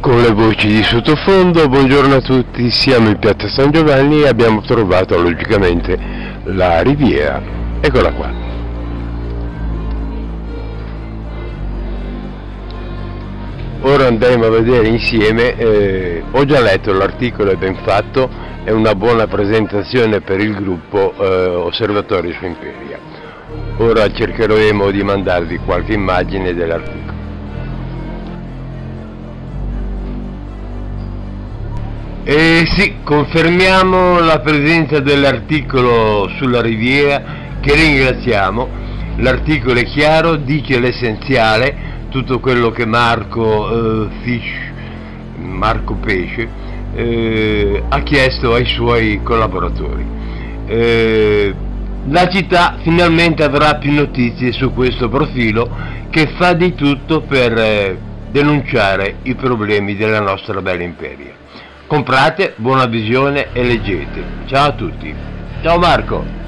con le voci di sottofondo, buongiorno a tutti, siamo in piazza San Giovanni e abbiamo trovato logicamente la riviera, eccola qua. Ora andremo a vedere insieme, eh, ho già letto l'articolo, è ben fatto, è una buona presentazione per il gruppo eh, Osservatorio su Imperia. Ora cercheremo di mandarvi qualche immagine dell'articolo. E sì, confermiamo la presenza dell'articolo sulla riviera che ringraziamo. L'articolo è chiaro, dice l'essenziale, tutto quello che Marco, eh, Fish, Marco Pesce eh, ha chiesto ai suoi collaboratori. Eh, la città finalmente avrà più notizie su questo profilo che fa di tutto per eh, denunciare i problemi della nostra bella imperia. Comprate, buona visione e leggete. Ciao a tutti. Ciao Marco.